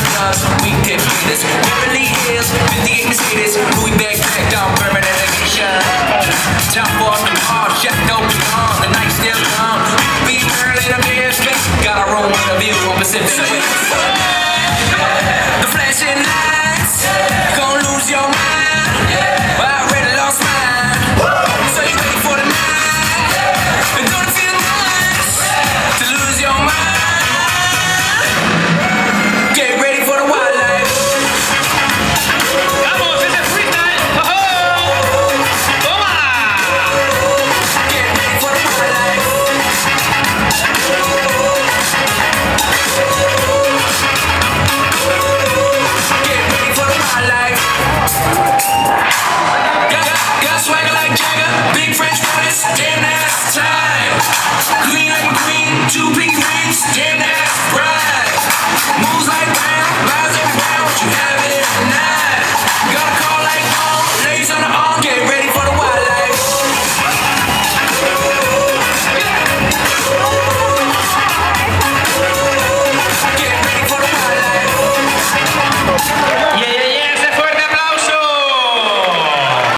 monetize, we can beat this. Beverly Hills, 58 Mercedes, Louis back, back down, permanent vacation. Jump off the car, shut down the car, the night's still gone. Be early, the man's face, got a room with a view on Pacific.